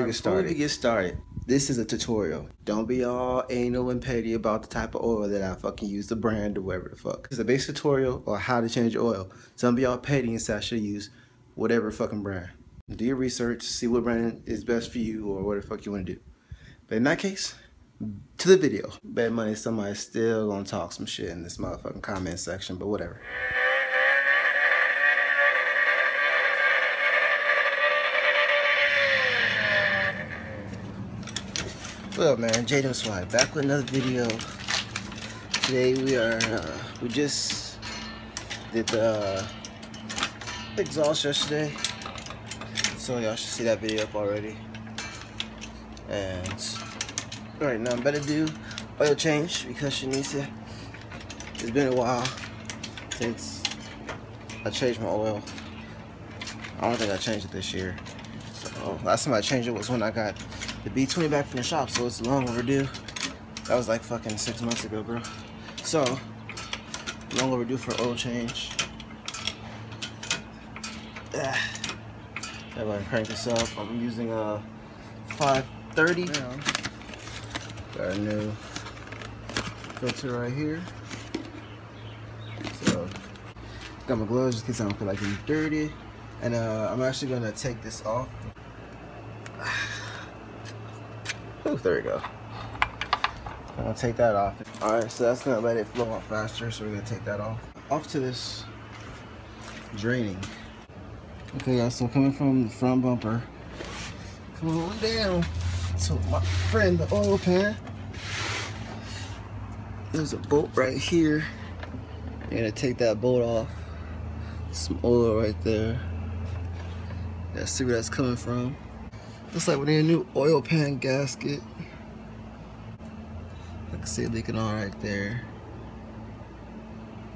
we get started, we get started, this is a tutorial. Don't be all anal and petty about the type of oil that I fucking use, the brand or whatever the fuck. It's a basic tutorial on how to change oil. Don't be all petty and say I should use whatever fucking brand. Do your research, see what brand is best for you or what the fuck you want to do. But in that case, to the video. Bad money, somebody's still gonna talk some shit in this motherfucking comment section, but whatever. Well, man, JDM Swag back with another video. Today we are, uh, we just did the uh, exhaust yesterday. So y'all should see that video up already. And, alright, now I'm better do oil change because she needs to. It's been a while since I changed my oil. I don't think I changed it this year. So, last time I changed it was when I got the B20 back from the shop, so it's long overdue. That was like fucking six months ago, bro. So, long overdue for oil change. Ah. Everybody crank this up. I'm using a 530. Got a new filter right here. So, got my gloves just in case I don't feel like getting dirty. And uh, I'm actually gonna take this off Oh, there we go. I'm gonna take that off. All right, so that's gonna let it flow out faster, so we're gonna take that off. Off to this draining. Okay, guys, so coming from the front bumper, coming on down to my friend, the oil pan. There's a bolt right here. You're gonna take that bolt off. Some oil right there. Gotta see where that's coming from. Looks like we need a new oil pan gasket. I can see it leaking on right there.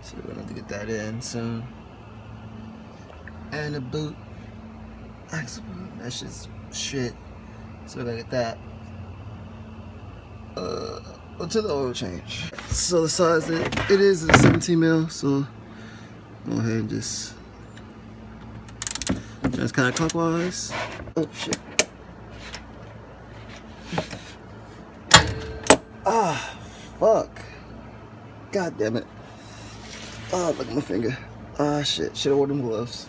So we're gonna have to get that in soon. And a boot. That's just shit. So we gotta get that. Uh, to the oil change. So the size it, is a 17 mil. So go ahead and just just kind of clockwise. Oh shit. Ah, fuck. God damn it. Oh, look at my finger. Ah, shit. Should've worn them gloves.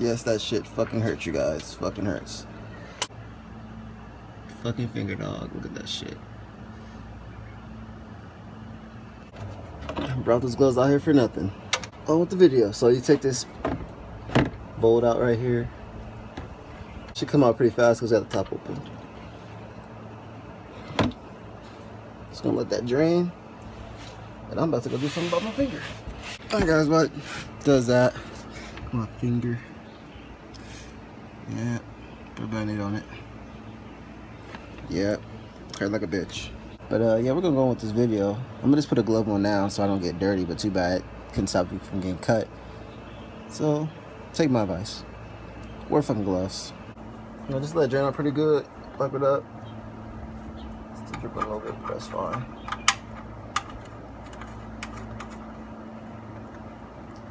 Yes, that shit fucking hurts, you guys. Fucking hurts. Fucking finger dog. Look at that shit. Brought those gloves out here for nothing. Oh, with the video. So you take this bolt out right here. Should come out pretty fast because I got the top open. Gonna let that drain. And I'm about to go do something about my finger. Alright guys, what does that? My finger. Yeah, put a band-aid on it. Yeah, hurt like a bitch. But uh, yeah, we're gonna go on with this video. I'm gonna just put a glove on now so I don't get dirty, but too bad. Couldn't stop you from getting cut. So, take my advice. Wear fucking gloves. You know, just let it drain out pretty good. Wipe it up dripping a little bit, but that's fine.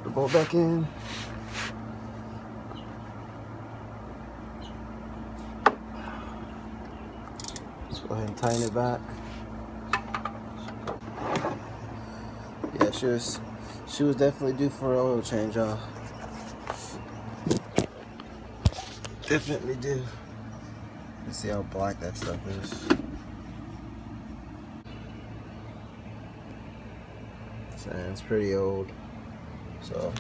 The bolt back in. Let's go ahead and tighten it back. Yeah, she was she was definitely due for an oil change, y'all. Definitely due. Let's see how black that stuff is. And it's pretty old so.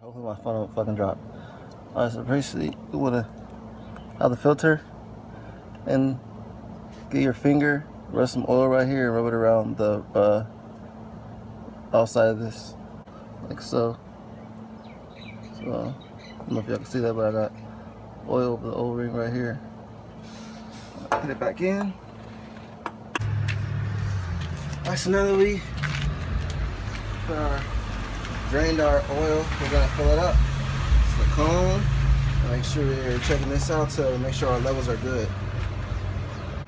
Hopefully my phone won't fucking drop. Alright, so basically wanna have the filter? And get your finger, rub some oil right here and rub it around the uh, outside of this, like so. So, I don't know if y'all can see that, but I got oil over the O-ring right here. Put it back in. Alright, so now that we our drained our oil. We're gonna fill it up. It's the cone. Make sure we're checking this out to make sure our levels are good.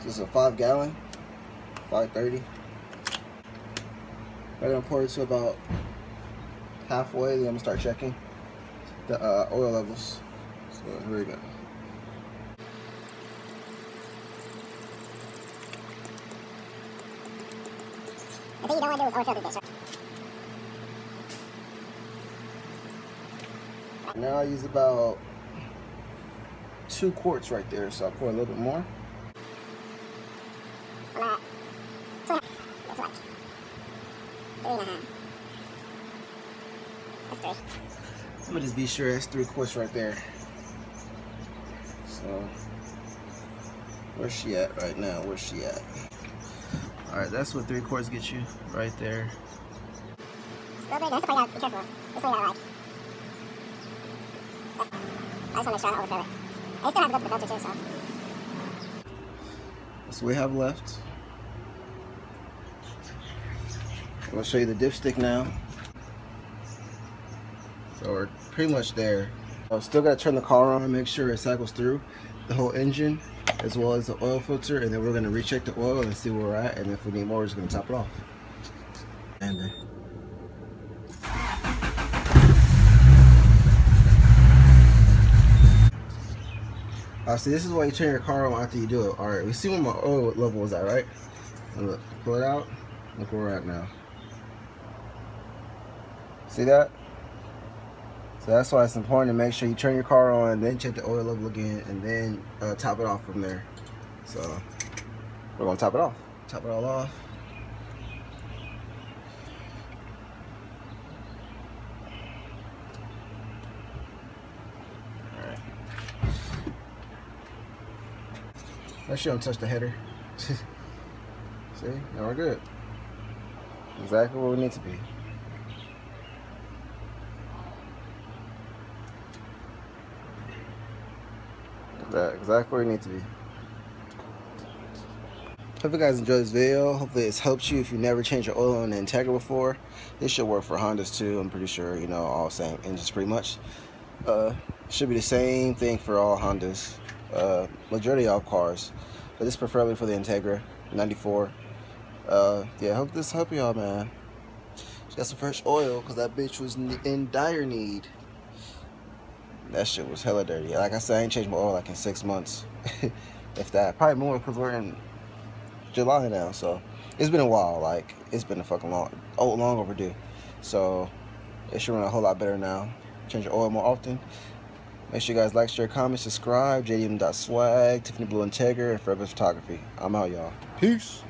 This is a five gallon, 530. I'm gonna pour it to about halfway, then I'm gonna start checking the uh, oil levels. So here we go. The thing you don't want to do is overfill. Now I use about two quarts right there, so I'll pour a little bit more. So I'm at two and a half. That's much. Three and a half. That's three. I'm gonna just be sure it's three quarts right there. So, where's she at right now? Where's she at? All right, that's what three quarts get you right there. A. That's the part you gotta be careful. This one you gotta like. I just wanna make sure I don't overfill it. I still have to go to the filter too, so. That's what we have left. I'm gonna show you the dipstick now. So we're pretty much there. I still gotta turn the car on and make sure it cycles through the whole engine as well as the oil filter and then we're gonna recheck the oil and see where we're at and if we need more we're just gonna top it off. And then Uh, see, this is why you turn your car on after you do it. All right, we see where my oil level is at, right? Look, pull it out. Look where we're at now. See that? So that's why it's important to make sure you turn your car on, then check the oil level again, and then uh, top it off from there. So we're gonna top it off. Top it all off. Alright. Make sure you don't touch the header. See? Now we're good. Exactly where we need to be. That exactly where you need to be. Hope you guys enjoyed this video. Hopefully it's helped you if you never changed your oil on the Integra before. This should work for Hondas too. I'm pretty sure, you know, all same engines pretty much. Uh, should be the same thing for all Hondas. Uh, majority of cars. But this is preferably for the Integra 94. Uh, yeah, hope this help y'all, man. Got some fresh oil because that bitch was in dire need. That shit was hella dirty. Like I said, I ain't changed my oil like in six months. if that. Probably more because we're in July now. So it's been a while. Like it's been a fucking long, oh, long overdue. So it should run a whole lot better now. Change your oil more often. Make sure you guys like, share, comment, subscribe. JDM.swag, Tiffany Blue Integra, and FredBess Photography. I'm out, y'all. Peace.